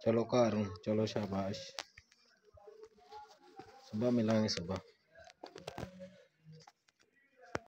चलो घर हूँ चलो शाबाश सुबह मिलेंगे सुबह